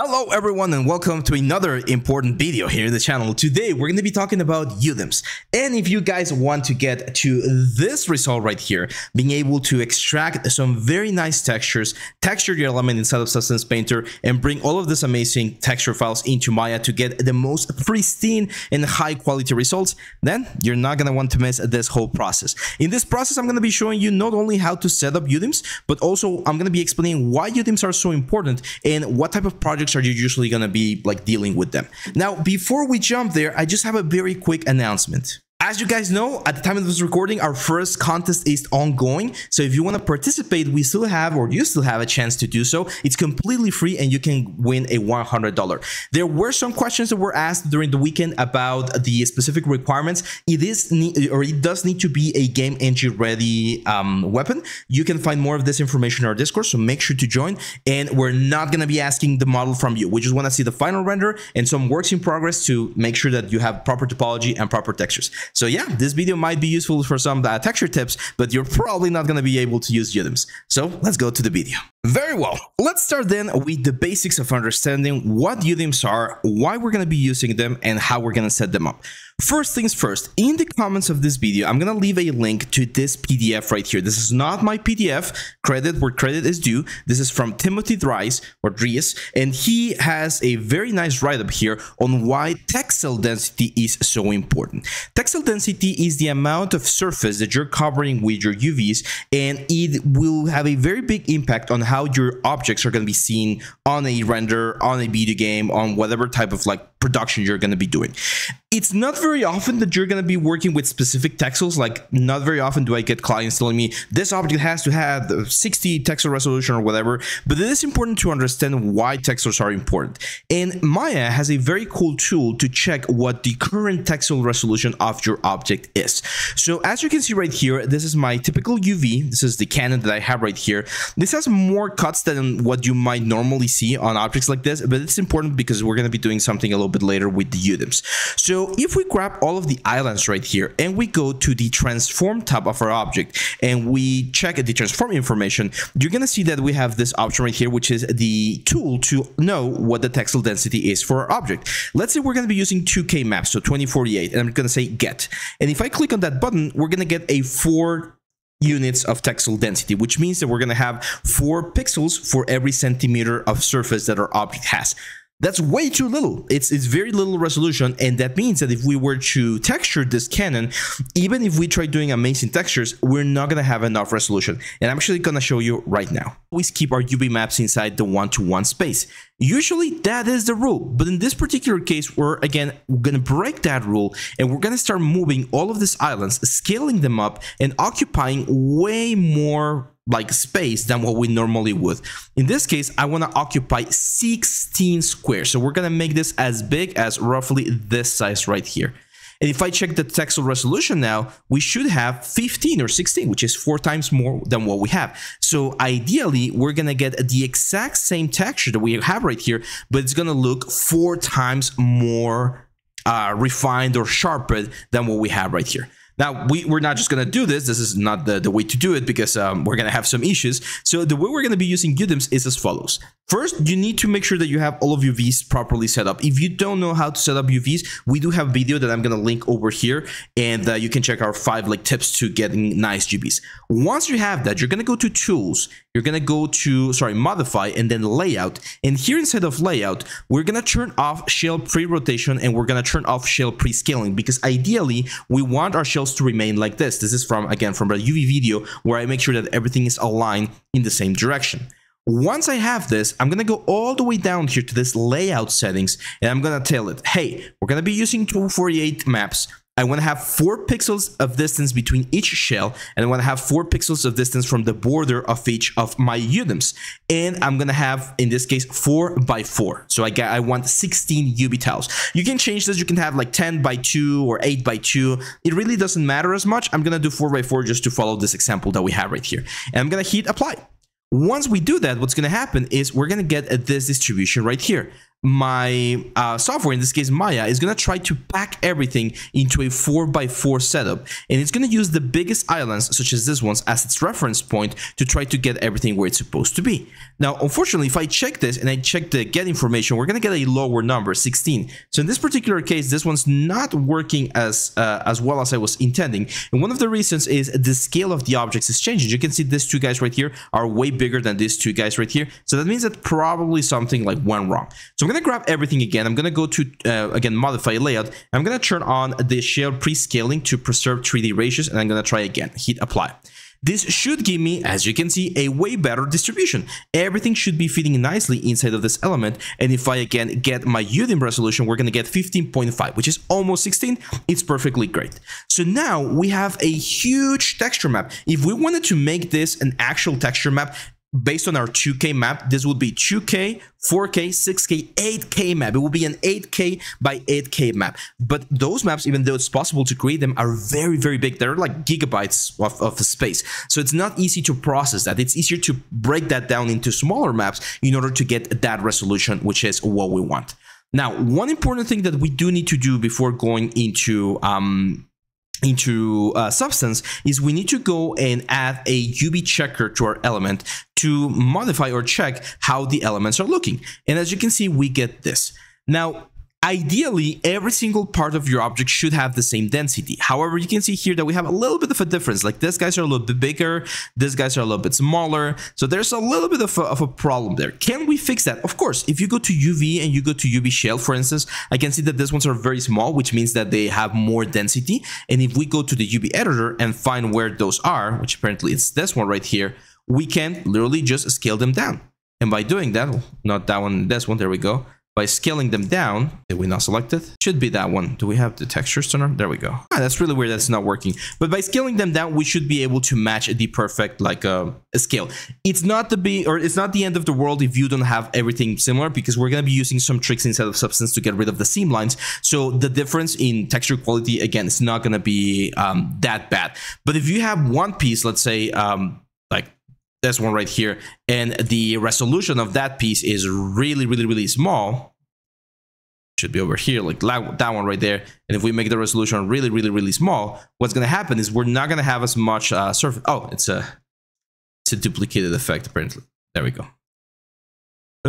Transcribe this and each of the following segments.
Hello everyone and welcome to another important video here in the channel. Today we're going to be talking about UDIMs. And if you guys want to get to this result right here, being able to extract some very nice textures, texture your element inside of Substance Painter, and bring all of these amazing texture files into Maya to get the most pristine and high quality results, then you're not going to want to miss this whole process. In this process, I'm going to be showing you not only how to set up UDIMs, but also I'm going to be explaining why UDIMs are so important and what type of projects are you usually going to be like dealing with them. Now, before we jump there, I just have a very quick announcement. As you guys know, at the time of this recording, our first contest is ongoing. So if you want to participate, we still have, or you still have a chance to do so. It's completely free and you can win a $100. There were some questions that were asked during the weekend about the specific requirements. It is, or it does need to be a game engine ready um, weapon. You can find more of this information in our Discord, so make sure to join. And we're not going to be asking the model from you. We just want to see the final render and some works in progress to make sure that you have proper topology and proper textures. So yeah, this video might be useful for some uh, texture tips, but you're probably not going to be able to use UDIMs. So let's go to the video. Very well, let's start then with the basics of understanding what UDIMs are, why we're going to be using them, and how we're going to set them up. First things first, in the comments of this video, I'm going to leave a link to this PDF right here. This is not my PDF, credit where credit is due. This is from Timothy Dries, or Dries, and he has a very nice write-up here on why texel density is so important. Texel density is the amount of surface that you're covering with your UVs, and it will have a very big impact on how your objects are going to be seen on a render, on a video game, on whatever type of like production you're going to be doing. It's not very often that you're going to be working with specific texels. Like, not very often do I get clients telling me this object has to have 60 texel resolution or whatever. But it is important to understand why texels are important. And Maya has a very cool tool to check what the current texel resolution of your object is. So, as you can see right here, this is my typical UV. This is the cannon that I have right here. This has more cuts than what you might normally see on objects like this, but it's important because we're going to be doing something a little bit later with the UDIMs. So if we grab all of the islands right here and we go to the transform tab of our object and we check the transform information, you're going to see that we have this option right here, which is the tool to know what the texel density is for our object. Let's say we're going to be using 2K maps, so 2048, and I'm going to say get. And if I click on that button, we're going to get a four units of texel density, which means that we're going to have four pixels for every centimeter of surface that our object has. That's way too little. It's it's very little resolution, and that means that if we were to texture this cannon, even if we try doing amazing textures, we're not gonna have enough resolution. And I'm actually gonna show you right now. Always keep our UV maps inside the one-to-one -one space. Usually that is the rule, but in this particular case, we're again gonna break that rule and we're gonna start moving all of these islands, scaling them up, and occupying way more like space than what we normally would. In this case, I want to occupy 16 squares. So we're going to make this as big as roughly this size right here. And if I check the texel resolution now, we should have 15 or 16, which is four times more than what we have. So ideally, we're going to get the exact same texture that we have right here, but it's going to look four times more uh, refined or sharpened than what we have right here. Now, we, we're not just going to do this. This is not the, the way to do it because um, we're going to have some issues. So the way we're going to be using UDIMs is as follows. First, you need to make sure that you have all of your UVs properly set up. If you don't know how to set up UVs, we do have a video that I'm going to link over here, and uh, you can check our five like tips to getting nice UVs. Once you have that, you're going to go to Tools, you're to go to, sorry, Modify, and then Layout. And here instead of Layout, we're to turn off Shell Pre-Rotation, and we're to turn off Shell Pre-Scaling, because ideally, we want our shells to remain like this. This is from, again, from a UV video, where I make sure that everything is aligned in the same direction. Once I have this, I'm going to go all the way down here to this layout settings and I'm going to tell it, hey, we're going to be using 248 maps. I want to have four pixels of distance between each shell, and I want to have four pixels of distance from the border of each of my UDIMs. And I'm going to have, in this case, four by four. So I get, I want 16 UV tiles. You can change this. You can have like 10 by two or eight by two. It really doesn't matter as much. I'm going to do four by four just to follow this example that we have right here. And I'm going to hit apply. Once we do that, what's going to happen is we're going to get this distribution right here. My uh, software, in this case Maya, is going to try to pack everything into a 4x4 setup. And it's going to use the biggest islands, such as this one's, as its reference point to try to get everything where it's supposed to be. Now, unfortunately, if I check this and I check the get information, we're going to get a lower number, 16. So in this particular case, this one's not working as, uh, as well as I was intending. And one of the reasons is the scale of the objects is changing. You can see these two guys right here are way bigger than these two guys right here. So that means that probably something like went wrong. So I'm going to grab everything again. I'm going to go to, uh, again, modify layout. I'm going to turn on the shell pre-scaling to preserve 3D ratios, and I'm going to try again, hit apply. This should give me, as you can see, a way better distribution. Everything should be fitting nicely inside of this element, and if I again get my UDIM resolution, we're gonna get 15.5, which is almost 16, it's perfectly great. So now we have a huge texture map. If we wanted to make this an actual texture map, based on our 2K map, this would be 2K, 4K, 6K, 8K map. It will be an 8K by 8K map. But those maps, even though it's possible to create them, are very, very big. They're like gigabytes of, of space. So it's not easy to process that. It's easier to break that down into smaller maps in order to get that resolution, which is what we want. Now, one important thing that we do need to do before going into um, into uh, substance is we need to go and add a UV checker to our element to modify or check how the elements are looking. And as you can see, we get this. Now, Ideally, every single part of your object should have the same density. However, you can see here that we have a little bit of a difference. Like these guys are a little bit bigger, these guys are a little bit smaller. So there's a little bit of a, of a problem there. Can we fix that? Of course, if you go to UV and you go to UV shell, for instance, I can see that these ones are very small, which means that they have more density. And if we go to the UV editor and find where those are, which apparently it's this one right here, we can literally just scale them down. And by doing that, not that one, this one, there we go by scaling them down, did we not select it? Should be that one. Do we have the textures turned on? There we go. Ah, that's really weird that's not working. But by scaling them down, we should be able to match the perfect like uh, scale. It's not the be or it's not the end of the world if you don't have everything similar because we're gonna be using some tricks inside of Substance to get rid of the seam lines. So the difference in texture quality again is not gonna be um, that bad. But if you have one piece, let's say um, like this one right here, and the resolution of that piece is really, really, really small, should be over here, like that one right there. And if we make the resolution really, really, really small, what's going to happen is we're not going to have as much uh, surface. Oh, it's a, it's a duplicated effect, apparently. There we go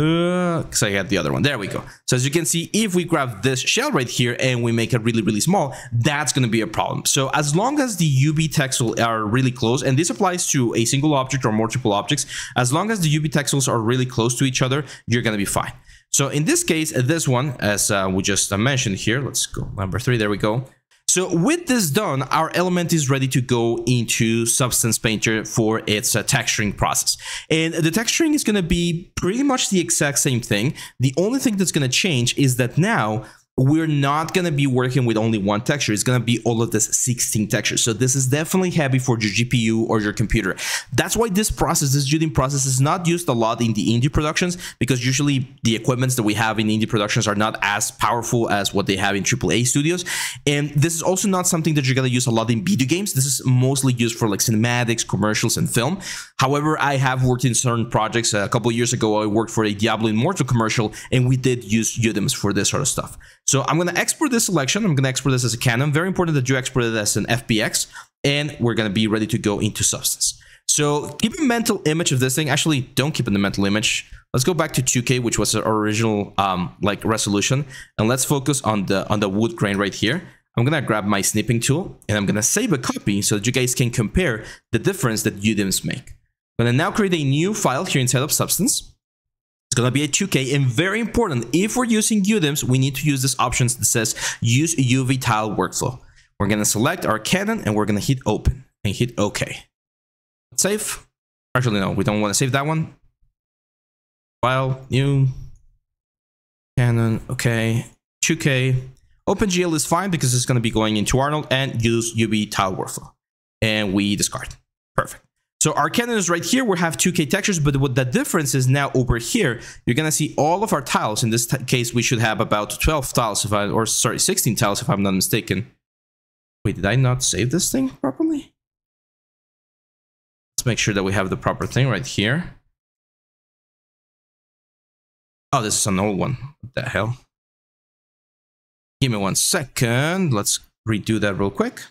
because uh, I had the other one. There we go. So as you can see, if we grab this shell right here and we make it really, really small, that's going to be a problem. So as long as the UV texels are really close, and this applies to a single object or multiple objects, as long as the UV texels are really close to each other, you're going to be fine. So in this case, this one, as uh, we just uh, mentioned here, let's go number three, there we go. So with this done, our element is ready to go into Substance Painter for its uh, texturing process. And the texturing is going to be pretty much the exact same thing. The only thing that's going to change is that now we're not going to be working with only one texture. It's going to be all of this 16 textures. So this is definitely heavy for your GPU or your computer. That's why this process, this UDIM process is not used a lot in the indie productions because usually the equipments that we have in indie productions are not as powerful as what they have in AAA studios. And this is also not something that you're going to use a lot in video games. This is mostly used for like cinematics, commercials, and film. However, I have worked in certain projects. A couple years ago, I worked for a Diablo Immortal commercial and we did use UDIMs for this sort of stuff. So I'm going to export this selection. I'm going to export this as a Canon. Very important that you export it as an FBX. And we're going to be ready to go into Substance. So keep a mental image of this thing. Actually, don't keep in the mental image. Let's go back to 2K, which was our original um, like resolution. And let's focus on the on the wood grain right here. I'm going to grab my snipping tool and I'm going to save a copy so that you guys can compare the difference that UDIMs make. I'm to now create a new file here inside of Substance. It's to be a 2K and very important, if we're using UDIMs, we need to use this option that says use UV tile workflow. We're to select our Canon and we're to hit open and hit OK. Save. Actually, no, we don't want to save that one. File, new, Canon, okay, 2K. OpenGL is fine because it's to be going into Arnold and use UV tile workflow. And we discard. Perfect. So our cannon is right here. We have 2K textures, but what the difference is now over here, you're to see all of our tiles. In this case, we should have about 12 tiles, if I, or sorry, 16 tiles, if I'm not mistaken. Wait, did I not save this thing properly? Let's make sure that we have the proper thing right here. Oh, this is an old one. What the hell? Give me one second. Let's redo that real quick.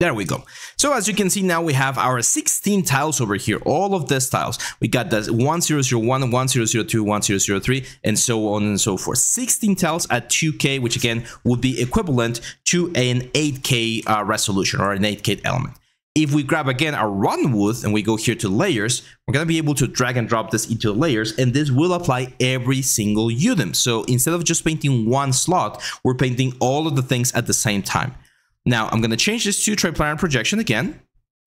There we go. So as you can see now we have our 16 tiles over here, all of these tiles. We got the 1001, 1002, 1003, and so on and so forth. 16 tiles at 2K, which again would be equivalent to an 8K uh, resolution or an 8K element. If we grab again our rotten wood and we go here to layers, we're going to be able to drag and drop this into layers and this will apply every single UDIM. So instead of just painting one slot, we're painting all of the things at the same time. Now I'm going to change this to triplanar projection again.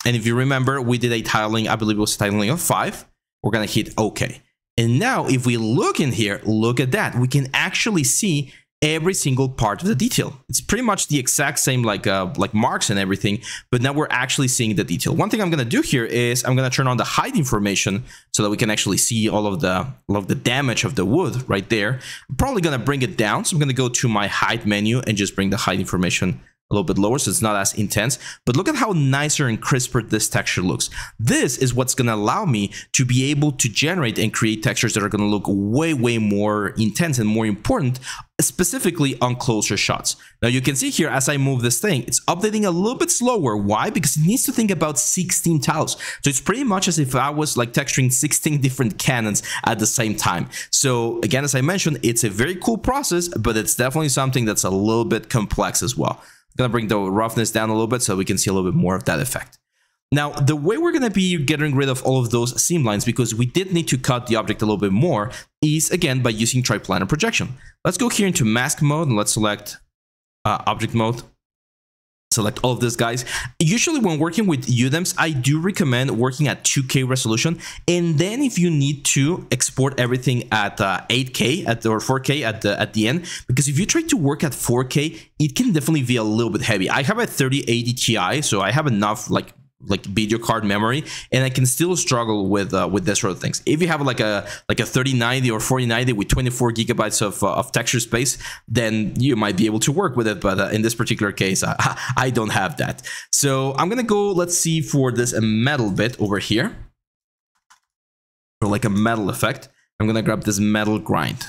And if you remember, we did a tiling, I believe it was a tiling of five. We're going to hit OK. And now if we look in here, look at that. We can actually see every single part of the detail. It's pretty much the exact same like uh, like marks and everything, but now we're actually seeing the detail. One thing I'm going to do here is I'm going to turn on the height information so that we can actually see all of the all of the damage of the wood right there. I'm probably going to bring it down. So I'm going to go to my height menu and just bring the height information a little bit lower so it's not as intense but look at how nicer and crisper this texture looks this is what's going to allow me to be able to generate and create textures that are going to look way way more intense and more important specifically on closer shots. Now you can see here as I move this thing, it's updating a little bit slower. Why? Because it needs to think about 16 tiles. So it's pretty much as if I was like texturing 16 different cannons at the same time. So again, as I mentioned, it's a very cool process, but it's definitely something that's a little bit complex as well gonna bring the roughness down a little bit so we can see a little bit more of that effect. Now, the way we're going to be getting rid of all of those seam lines, because we did need to cut the object a little bit more, is again by using triplanar projection. Let's go here into mask mode and let's select uh, object mode select all of these guys. Usually when working with UDIMs, I do recommend working at 2K resolution. And then if you need to export everything at uh, 8K at or 4K at the at the end, because if you try to work at 4K, it can definitely be a little bit heavy. I have a 3080 Ti, so I have enough like like video card memory and I can still struggle with uh, with this sort of things. If you have like a like a 3090 or 4090 with 24 gigabytes of, uh, of texture space, then you might be able to work with it. But uh, in this particular case, I, I don't have that. So I'm gonna go. Let's see for this metal bit over here, or like a metal effect. I'm gonna grab this metal grind.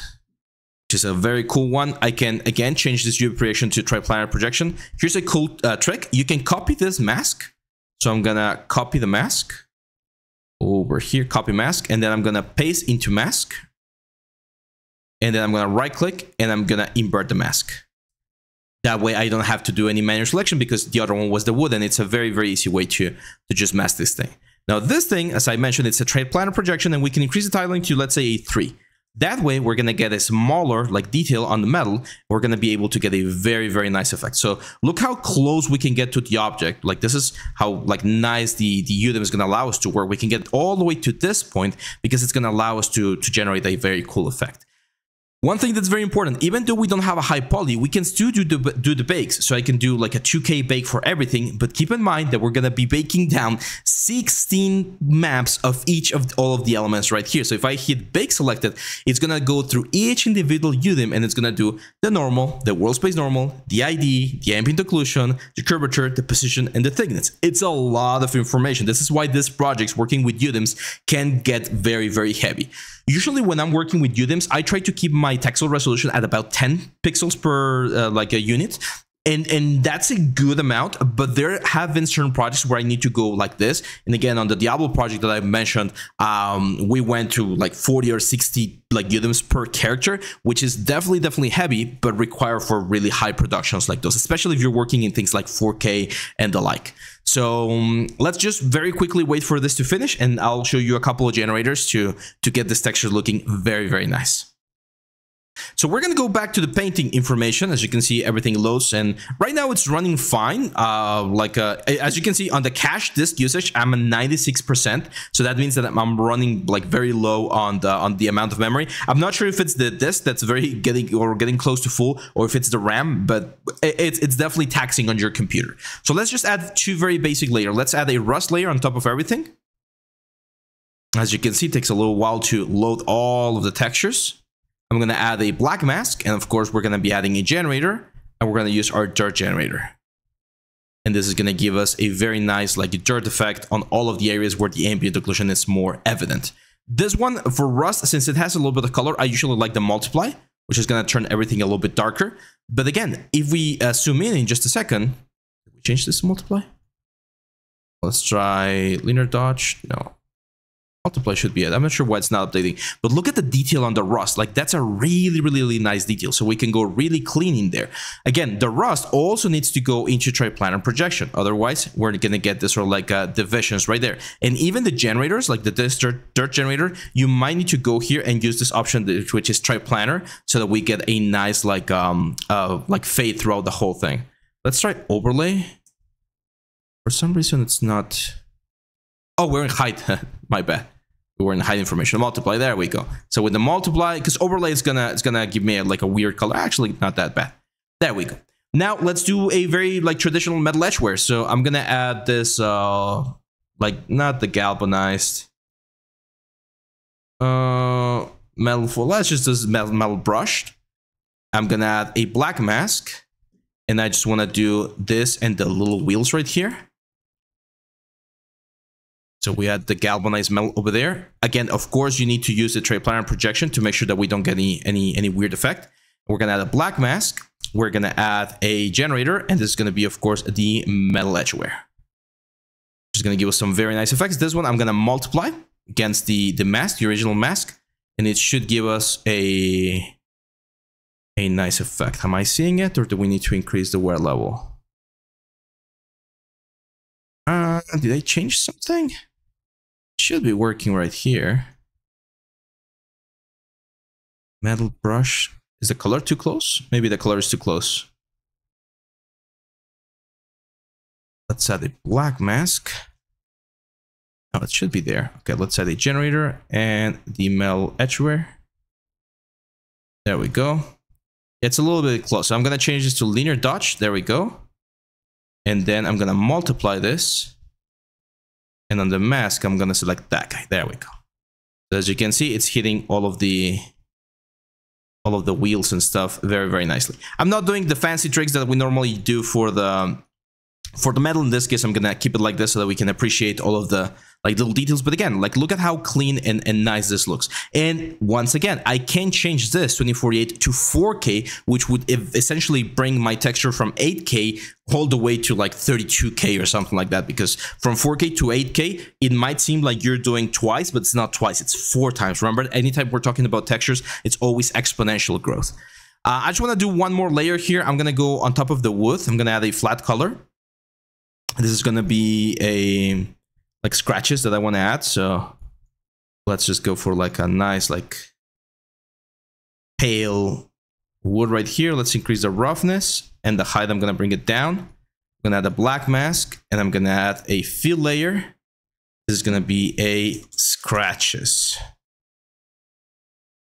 Which is a very cool one. I can again change this UV projection to triplanar projection. Here's a cool uh, trick. You can copy this mask so I'm gonna copy the mask over here, copy mask, and then I'm gonna paste into mask. And then I'm gonna right click and I'm gonna invert the mask. That way I don't have to do any manual selection because the other one was the wood and it's a very, very easy way to, to just mask this thing. Now this thing, as I mentioned, it's a triplanar projection and we can increase the tiling to let's say a three. That way, we're going to get a smaller like detail on the metal. We're going to be able to get a very, very nice effect. So look how close we can get to the object. Like this is how like nice the, the UDIM is going to allow us to work. We can get all the way to this point because it's going to allow us to, to generate a very cool effect. One thing that's very important, even though we don't have a high poly, we can still do the, do the bakes. So I can do like a 2K bake for everything, but keep in mind that we're going to be baking down 16 maps of each of all of the elements right here. So if I hit bake selected, it's going to go through each individual UDIM and it's going to do the normal, the world space normal, the ID, the ambient occlusion, the curvature, the position, and the thickness. It's a lot of information. This is why this project working with UDIMs can get very, very heavy. Usually when I'm working with UDIMs, I try to keep my texel resolution at about 10 pixels per uh, like a unit. And and that's a good amount but there have been certain projects where i need to go like this. And again on the diablo project that i mentioned um, we went to like 40 or 60 like UDIMs per character which is definitely definitely heavy but require for really high productions like those especially if you're working in things like 4k and the like so um, let's just very quickly wait for this to finish and i'll show you a couple of generators to to get this texture looking very very nice so we're going to go back to the painting information. As you can see, everything loads and right now it's running fine. Uh, like uh, as you can see on the cache disk usage, I'm at 96%. So that means that I'm running like very low on the on the amount of memory. I'm not sure if it's the disk that's very getting or getting close to full or if it's the RAM, but it's, it's definitely taxing on your computer. So let's just add two very basic layer. Let's add a rust layer on top of everything. As you can see, it takes a little while to load all of the textures. I'm going to add a black mask. And of course, we're going to be adding a generator and we're going to use our dirt generator. And this is going to give us a very nice like dirt effect on all of the areas where the ambient occlusion is more evident. This one for rust, since it has a little bit of color, I usually like the multiply, which is going to turn everything a little bit darker. But again, if we uh, zoom in in just a second, change this to multiply. Let's try linear dodge. No, multiply should be it. I'm not sure why it's not updating, but look at the detail on the rust. Like that's a really, really, really nice detail. So we can go really clean in there. Again, the rust also needs to go into triplanar projection. Otherwise, we're going to get this sort of like uh, divisions right there. And even the generators, like the dirt, dirt generator, you might need to go here and use this option, which is triplanar, so that we get a nice like um uh like fade throughout the whole thing. Let's try overlay. For some reason, it's not. Oh, we're in height. My bad we're in height information. Multiply. There we go. So with the multiply because overlay is gonna it's gonna give me a, like a weird color. Actually not that bad. There we go. Now let's do a very like traditional metal edgeware so i'm gonna add this uh like not the galvanized uh metal for let's just this metal, metal brushed. I'm gonna add a black mask and i just want to do this and the little wheels right here so we had the galvanized metal over there. Again, of course, you need to use the triplanar projection to make sure that we don't get any, any, any weird effect. We're going to add a black mask. We're going to add a generator. And this is going to be, of course, the metal edgeware. Which is going to give us some very nice effects. This one I'm going to multiply against the, the mask, the original mask. And it should give us a, a nice effect. Am I seeing it? Or do we need to increase the wear level? Uh, did I change something? Should be working right here. Metal brush. Is the color too close? Maybe the color is too close. Let's add a black mask. Oh, it should be there. Okay, let's add a generator and the metal edgeware. There we go. It's a little bit close. So I'm going to change this to linear dodge. There we go. And then I'm going to multiply this. And on the mask, I'm gonna select that guy. There we go. As you can see, it's hitting all of the all of the wheels and stuff very, very nicely. I'm not doing the fancy tricks that we normally do for the for the metal in this case, I'm gonna keep it like this so that we can appreciate all of the like little details. But again, like look at how clean and, and nice this looks. And once again, I can change this 2048 to 4K, which would essentially bring my texture from 8K all the way to like 32K or something like that. Because from 4K to 8K, it might seem like you're doing twice, but it's not twice, it's four times. Remember, anytime we're talking about textures, it's always exponential growth. Uh, I just want to do one more layer here. I'm going to go on top of the wood. I'm going to add a flat color this is going to be a like scratches that I want to add. So let's just go for like a nice like pale wood right here. Let's increase the roughness and the height. I'm going to bring it down. I'm going to add a black mask and I'm going to add a fill layer. This is going to be a scratches.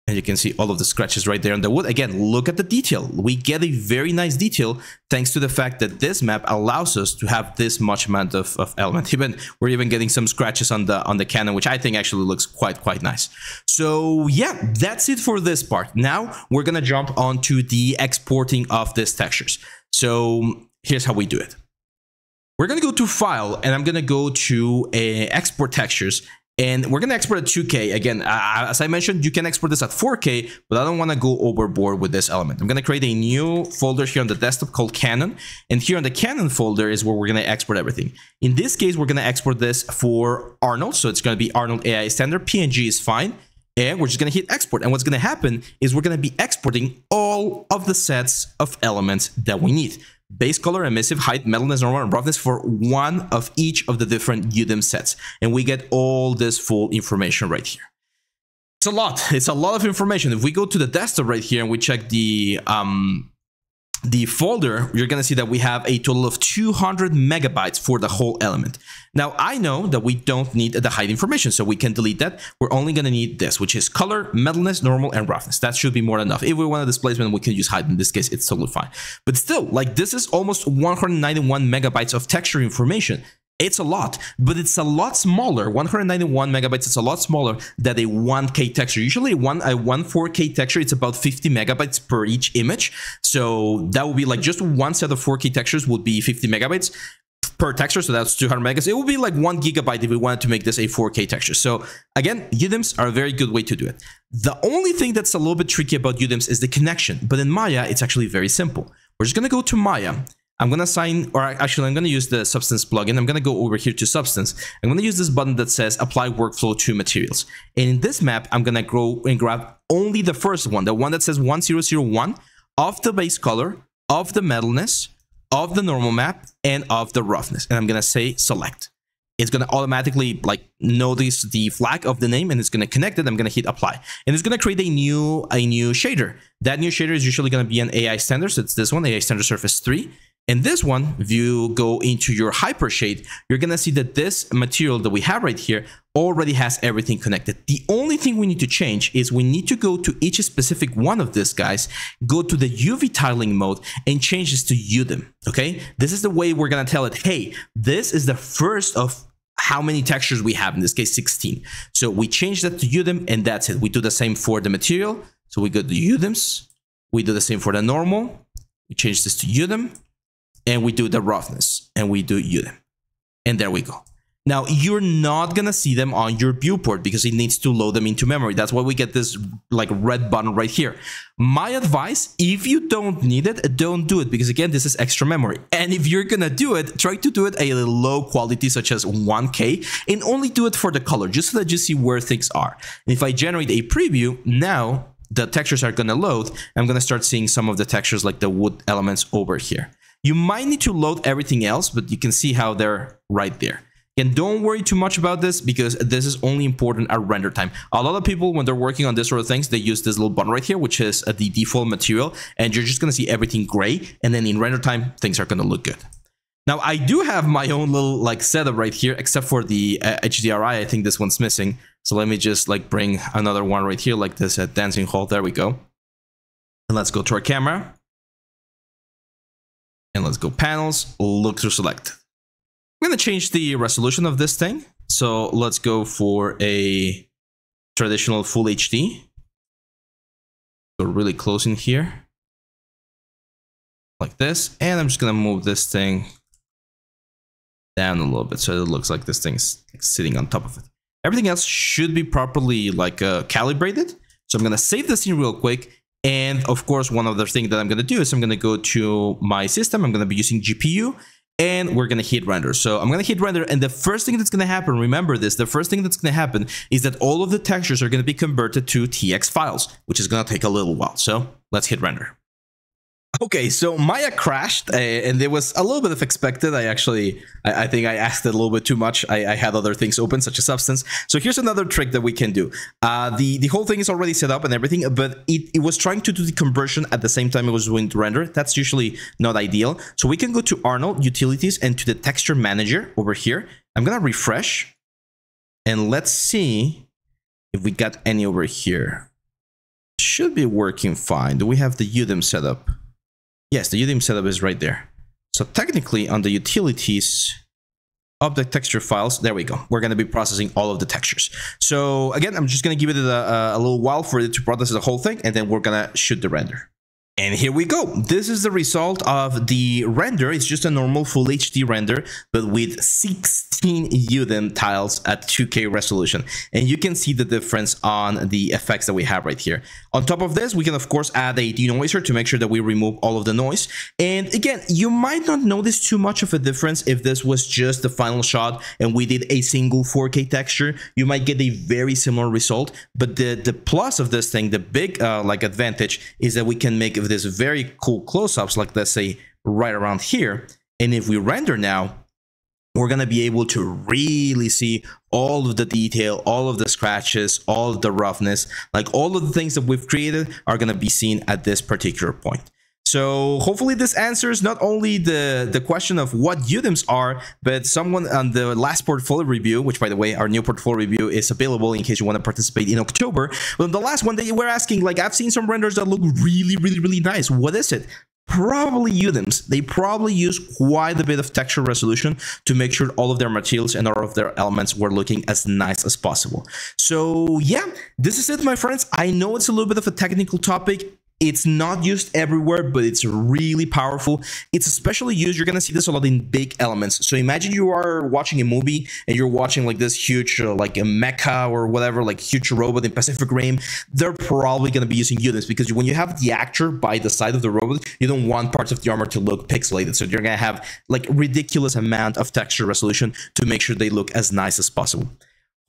And you can see all of the scratches right there on the wood. Again, look at the detail. We get a very nice detail thanks to the fact that this map allows us to have this much amount of, of element. Even we're even getting some scratches on the on the cannon, which I think actually looks quite quite nice. So yeah, that's it for this part. Now we're gonna jump onto the exporting of these textures. So here's how we do it. We're gonna go to file and I'm gonna go to uh, export textures and we're to export at 2K. Again, uh, as I mentioned, you can export this at 4K, but I don't want to go overboard with this element. I'm to create a new folder here on the desktop called Canon. And here on the Canon folder is where we're to export everything. In this case, we're to export this for Arnold. So it's to be Arnold AI Standard. PNG is fine. And we're just going to hit export. And what's going to happen is we're going to be exporting all of the sets of elements that we need base color, emissive, height, metalness, normal, and roughness for one of each of the different UDIM sets. And we get all this full information right here. It's a lot. It's a lot of information. If we go to the desktop right here and we check the um, the folder, you're going to see that we have a total of 200 megabytes for the whole element. Now, I know that we don't need the height information, so we can delete that. We're only going to need this, which is color, metalness, normal, and roughness. That should be more than enough. If we want a displacement, we can use height. In this case, it's totally fine. But still, like this is almost 191 megabytes of texture information. It's a lot, but it's a lot smaller. 191 megabytes, it's a lot smaller than a 1K texture. Usually one, a 1 4K texture, it's about 50 megabytes per each image. So that would be like just one set of 4K textures would be 50 megabytes. per texture, so that's 200 megas. It would be like one gigabyte if we wanted to make this a 4K texture. So again, UDIMs are a very good way to do it. The only thing that's a little bit tricky about UDIMs is the connection, but in Maya, it's actually very simple. We're just gonna go to Maya. I'm gonna assign, or actually I'm gonna use the Substance plugin. I'm gonna go over here to Substance. I'm gonna use this button that says Apply Workflow to Materials. And in this map, I'm gonna go and grab only the first one, the one that says 1001 of the base color, of the metalness, of the normal map, and of the roughness. And I'm gonna say select. It's gonna automatically like notice the flag of the name and it's gonna connect it. I'm gonna hit apply. And it's gonna create a new a new shader. That new shader is usually gonna be an AI standard. So it's this one, AI standard surface 3. And this one, if you go into your hyper hypershade, you're gonna see that this material that we have right here already has everything connected. The only thing we need to change is we need to go to each specific one of these guys, go to the UV tiling mode and change this to UDIM, okay? This is the way we're gonna tell it, hey, this is the first of how many textures we have, in this case 16. So we change that to UDIM and that's it. We do the same for the material. So we go to UDIMs, we do the same for the normal, we change this to UDIM, and we do the roughness and we do UDIM. And there we go. Now, you're not going to see them on your viewport because it needs to load them into memory. That's why we get this like red button right here. My advice, if you don't need it, don't do it because again, this is extra memory. And if you're going to do it, try to do it a low quality such as 1K and only do it for the color just so that you see where things are. And if I generate a preview, now the textures are going to load. I'm going to start seeing some of the textures like the wood elements over here. You might need to load everything else, but you can see how they're right there. And don't worry too much about this because this is only important at render time. A lot of people, when they're working on this sort of things, they use this little button right here, which is the default material, and you're just going to see everything gray. And then in render time, things are going to look good. Now, I do have my own little like setup right here, except for the uh, HDRI. I think this one's missing. So let me just like bring another one right here like this at Dancing Hall. There we go. And let's go to our camera. And let's go panels, look through select. I'm going to change the resolution of this thing. So let's go for a traditional full HD. Go really close in here. Like this. And I'm just going to move this thing down a little bit so it looks like this thing's sitting on top of it. Everything else should be properly like uh, calibrated. So I'm going to save the scene real quick and of course, one other thing that I'm going to do is I'm going to go to my system. I'm going to be using GPU and we're going to hit render. So I'm going to hit render and the first thing that's going to happen, remember this, the first thing that's going to happen is that all of the textures are going to be converted to TX files, which is going to take a little while. So let's hit render. Okay, so Maya crashed, uh, and it was a little bit of expected. I actually, I, I think I asked it a little bit too much. I, I, had other things open, such as Substance. So here's another trick that we can do. Uh, the the whole thing is already set up and everything, but it, it was trying to do the conversion at the same time it was doing the render. That's usually not ideal. So we can go to Arnold Utilities and to the Texture Manager over here. I'm gonna refresh, and let's see if we got any over here. Should be working fine. Do we have the UDIM set up? Yes, the UDIM setup is right there. So technically on the utilities object texture files, there we go. We're going to be processing all of the textures. So again, I'm just going to give it a, a, little while for it to process the whole thing, and then we're going to shoot the render. And here we go. This is the result of the render. It's just a normal full HD render, but with 16 UDIM tiles at 2K resolution. And you can see the difference on the effects that we have right here. On top of this, we can of course add a denoiser to make sure that we remove all of the noise. And again, you might not notice too much of a difference if this was just the final shot and we did a single 4K texture. You might get a very similar result. But the, the plus of this thing, the big uh, like advantage is that we can make this very cool close-ups, like let's say right around here. And if we render now, we're going to be able to really see all of the detail, all of the scratches, all of the roughness, like all of the things that we've created are going to be seen at this particular point. So hopefully this answers not only the, the question of what UDIMs are, but someone on the last portfolio review, which by the way, our new portfolio review is available in case you want to participate in October. But the last one, they were asking, like, I've seen some renders that look really, really, really nice. What is it? Probably UDIMs. They probably use quite a bit of texture resolution to make sure all of their materials and all of their elements were looking as nice as possible. So yeah, this is it, my friends. I know it's a little bit of a technical topic It's not used everywhere, but it's really powerful. It's especially used, you're gonna see this a lot in big elements. So imagine you are watching a movie and you're watching like this huge, uh, like a mecha or whatever, like huge robot in Pacific Rim. They're probably gonna be using UDIMs because when you have the actor by the side of the robot, you don't want parts of the armor to look pixelated. So you're gonna have like ridiculous amount of texture resolution to make sure they look as nice as possible.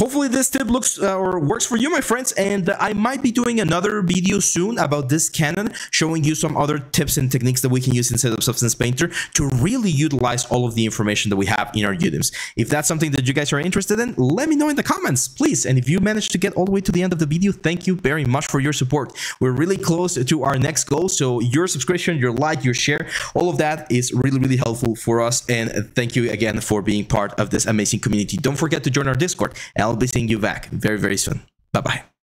Hopefully this tip looks uh, or works for you, my friends, and I might be doing another video soon about this cannon, showing you some other tips and techniques that we can use inside of Substance Painter to really utilize all of the information that we have in our UDIMs. If that's something that you guys are interested in, let me know in the comments, please. And if you managed to get all the way to the end of the video, thank you very much for your support. We're really close to our next goal, so your subscription, your like, your share, all of that is really, really helpful for us. And thank you again for being part of this amazing community. Don't forget to join our Discord I'll be seeing you back very, very soon. Bye bye.